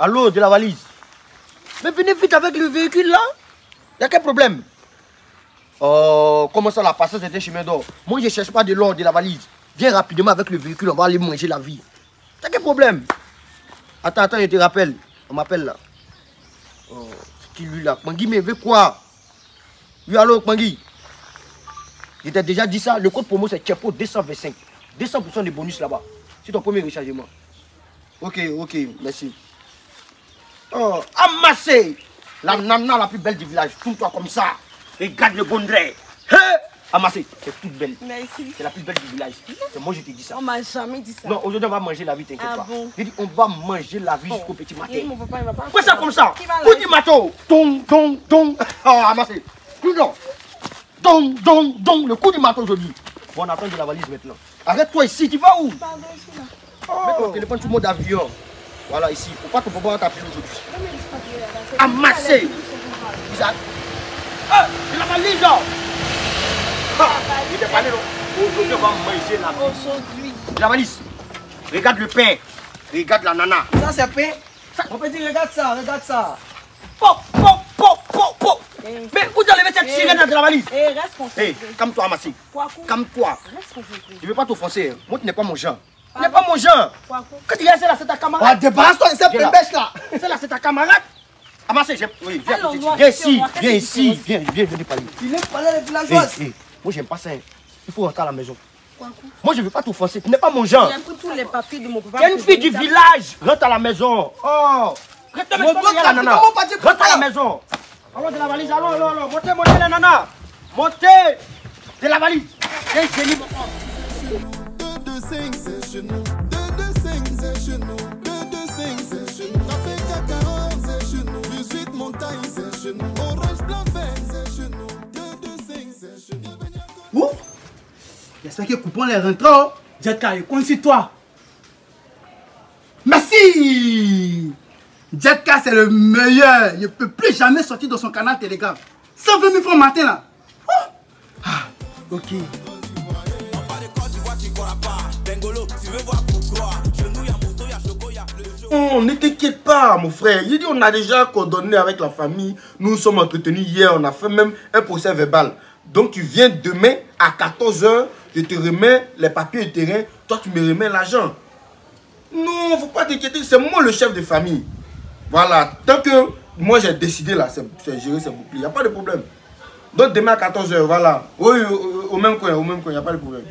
Allô, de la valise. Mais venez vite avec le véhicule là. Il y a quel problème? Oh, comment ça la passer c'était chemin d'or Moi, je cherche pas de l'or, de la valise. Viens rapidement avec le véhicule, on va aller manger la vie. Il y a quel problème? Attends, attends, je te rappelle. On m'appelle là. Oh, c'est qui lui là? Pangui, mais veut quoi? Oui, allô, Pangui. Je t'ai déjà dit ça. Le code promo, c'est Tchepo 225. 200% de bonus là-bas. C'est ton premier rechargement. Ok, ok, merci. Oh, amassé La nana la plus belle du village. Tourne-toi comme ça. Regarde le gondret. Hé Amassé, c'est toute belle. Merci. C'est la plus belle du village. C'est moi je te dis ça. On m'a jamais dit ça. Non, aujourd'hui on va manger la vie, t'inquiète Ah pas. bon? Dit on va manger la vie Bon. jusqu'au petit matin. Et mon papa, il va pas. Pourquoi ça comme ça du mato Don, don, don Oh, amassé Tout non Don, don, don Le coup du mato aujourd'hui. Bon, on attend de la valise maintenant. Arrête-toi ici, tu vas où? Pardon, ici là. Mets ton téléphone sur mode avion. Voilà, ici. Faut pas ton papa t'appeler aujourd'hui. Pas Amassé Isaac. Ah, la valise là Ah, il t'est parlé, non Aujourd'hui, on va manger la. Aujourd'hui. La valise. Regarde le pain. Regarde la nana. Ça c'est pain. Mon petit, regarde ça, regarde ça. Pop, pop, pop, pop, pop. Eh. Mais où tu as levé cette Eh. sirène de la valise? Eh, reste concentré. Hé, calme-toi, Amassé. Calme-toi. Reste concentré. Je ne veux pas t'offenser. Moi, tu n'es pas mon genre. Tu n'es pas mon genre. Quand tu viens, c'est là, c'est ta Ah, camarade. débarrasse-toi de cette bêche là. C'est là, c'est ta camarade. Amassé, j'aime. Oui, viens, viens ici, Viens ici. Viens, viens, viens parler. Il est parlé les villageois. hé, moi, j'aime pas ça. hein. Il faut rentrer à la maison. Moi, je ne veux pas t'offenser. Tu n'es pas mon genre. J'ai pris tous les papiers de mon papa. Une fille du village. Rentre à la maison. Oh. Rentre à la maison. Allons de la valise. Allons, allons, allons. Montez, montez la nana. Montez. De la valise. Viens, génie, mon frère. 2-2-5 c'est chez nous 2-2-5 c'est chez nous 2-2-5 c'est chez nous Trafic à 40 c'est chez nous 18 montagne c'est chez nous Orange blanc vert c'est chez nous 2-2-5 c'est chez nous Où J'espère que coupon les rentrants. Jetka, je compte sur toi. Merci Jetka, c'est le meilleur. Il ne peut plus jamais sortir de son canal Telegram. 120 000 francs matin là. Oh. Ah, ok. Oh, ne t'inquiète pas, mon frère. Il dit on a déjà coordonné avec la famille. Nous nous sommes entretenus hier. On a fait même un procès verbal. Donc tu viens demain à 14h. Je te remets les papiers de terrain. Toi, tu me remets l'argent. Non, faut pas t'inquiéter. C'est moi le chef de famille. Voilà. Tant que moi j'ai décidé là, c'est c'est gérer ces boucliers. Il n'y a pas de problème. Donc demain à 14h, voilà. Oui, au même coin, au même coin, il n'y a pas de problème.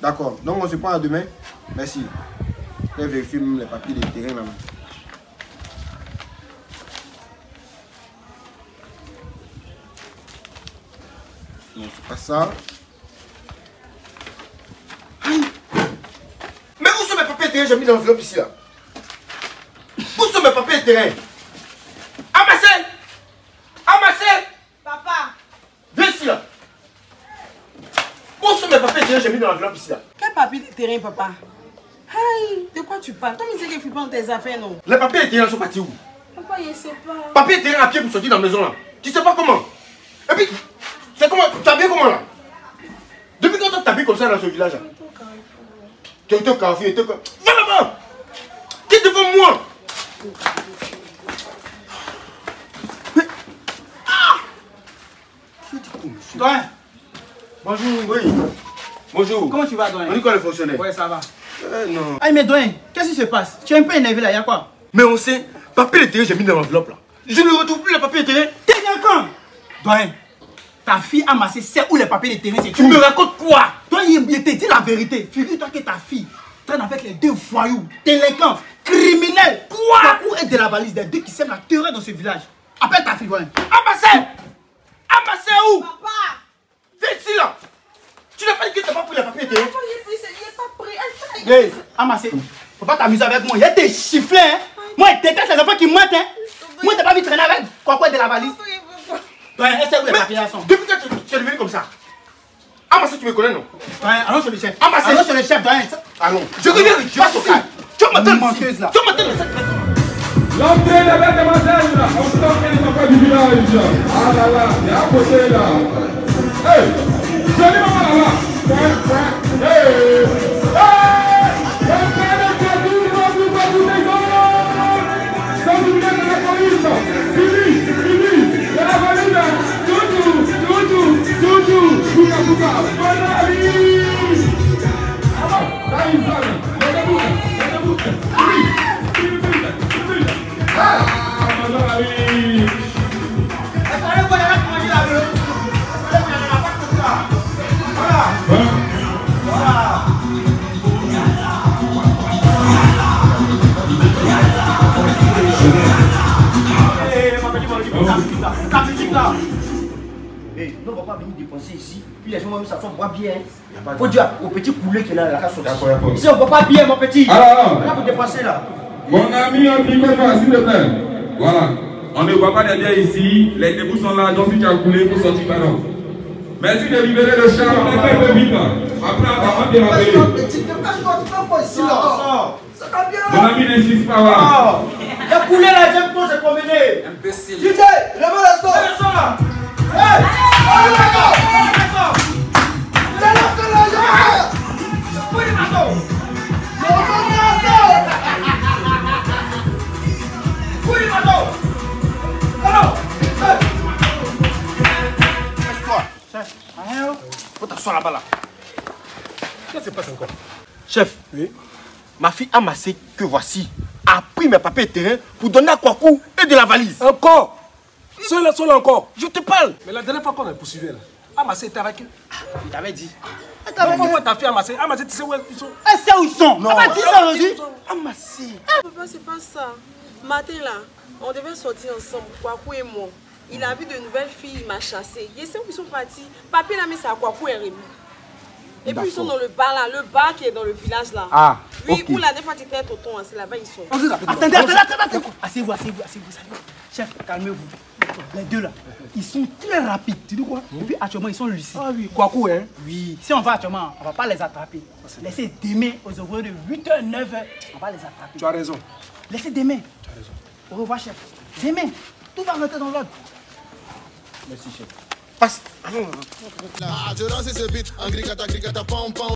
D'accord. Donc on se prend à demain. Merci. Je vais vérifier même les papiers de terrain là. Non, c'est pas ça. Mais où sont mes papiers de terrain? J'ai mis l'enveloppe ici là. Où sont mes papiers de terrain Amassé Amassé Papa. Viens ici là. Où J'ai mis dans l'enveloppe ici là. Quel papier de terrain, papa? Aïe, de quoi tu parles? Toi, mais c'est que tu prends tes affaires, non? Les papiers de terrain sont partis où? Papa, je sais pas. Papier de terrain à pied pour sortir dans la maison là. Tu sais pas comment? Et puis, c'est comment? Tu t'habilles comment là? Depuis quand tu t'habilles comme ça dans ce village là Tu es au carrefour, tu es au carrefour. Va là-bas! Qui est devant moi? Ah! Je dis quoi, monsieur Doyen, bonjour. Oui. Bonjour. Comment tu vas, On dit Doyen quoi le fonctionnaire Ouais, ça va. Euh, Non. Aïe, mais Doyen, qu'est-ce qui se passe? Tu es un peu énervé là, y'a quoi? Mais on sait, papier de terrain, j'ai mis dans l'enveloppe là. Je ne retrouve plus les papiers de terrain. T'es bien quand Doyen, ta fille a massé sait où les papiers de terrain c'est Tu me racontes quoi? Toi, il, te dit la vérité. Figure-toi que ta fille traîne avec les deux voyous, délinquants, criminels. Quoi? Kakou et de la valise, des deux qui sèment la terreur dans ce village. Appelle ta fille, Doyen. Amassé Amassé où? Papa Viens ici là Tu n'as pas dit que tu n'as pas pris les papiers Papa, il est pris, il est pas. Elle- Hey, Amassé, faut pas t'amuser avec moi. Il y a des chifflets, hein. Moi, je déteste les enfants qui mentent, hein. Moi, t'as pas vu traîner avec quoi quoi de la valise. Il pas. Elle sait où les Mais papiers sont. depuis quand tu, tu es devenu comme ça Amassé, tu me connais non? Doyen, allons sur le chef. Amassé. Allons sur le chef, Doyen. Allons. Je reviens, je passe au calme. Tu vas m'attendre Menteuse, là. Tu dans cette maison. L'entrée de la demoiselle, on sort les enfants du village. Ah là là, c'est à côté là. Hey, Musique là Eh, nous on va pas venir dépenser ici, puis les gens vont s'asseoir, boire bien. Faut dire au petit coulet qui est là, la casse. Ici on boit pas bien, mon petit. Alors, alors. On a pour dépenser là. Mon ami, on dit quoi, s'il te plaît Voilà. On ne voit pas les biens ici. Les débouts sont là. Donc, si tu as coulé, il faut sortir maintenant. Merci de libérer le chat. On est fait peu vite. là. Après, on va bien rappeler. Petit, dépêche-toi, tu peux pas ici là. Ça va bien. Mon ami n'insiste pas. Ah, Il a coulé là, j'aime trop se promener. T'asseoir là-bas là. Qu'est-ce qui se passe encore? Chef, ma fille a massé que voici a pris mes papiers de terrain pour donner à Kwaku et de la valise. Encore Seul, seul encore Je te parle. Mais la dernière fois qu'on a poursuivi là, Amassé était avec eux. Il t'avait dit. Pourquoi ta fille Amassé Amassé, tu sais où ils sont Elle sait où ils sont. Non. Elle m'a dit ça aujourd'hui. Amassé. Papa, c'est pas ça. Matin là, on devait sortir ensemble, Kwaku et moi. Il a vu de nouvelles filles, il m'a chassé. Je sais où ils sont partis. Papi l'a mis ça à Kwaku et Rémi. Et puis ils sont dans le bar là, le bar qui est dans le village là. Ah, Oui, ok. où la dernière fois tu étais tonton, hein, c'est là-bas ils sont. Attendez, attendez, attendez, attendez. Asseyez-vous, asseyez-vous, asseyez-vous, asseyez-vous. Chef, calmez-vous. Les deux là, ils sont très rapides. Tu dis quoi? Et puis actuellement, ils sont lucides. Ah oui, quoi hein? Oui. Si on va actuellement, on va pas les attraper. Laissez demain aux horaires de 8h, 9h, on va les attraper. Tu as raison. Laissez demain. Au revoir, chef. Demain, tout va rentrer dans l'ordre. Passe. Ah, je lance ce beat, en gricata, gricata, pom, pom.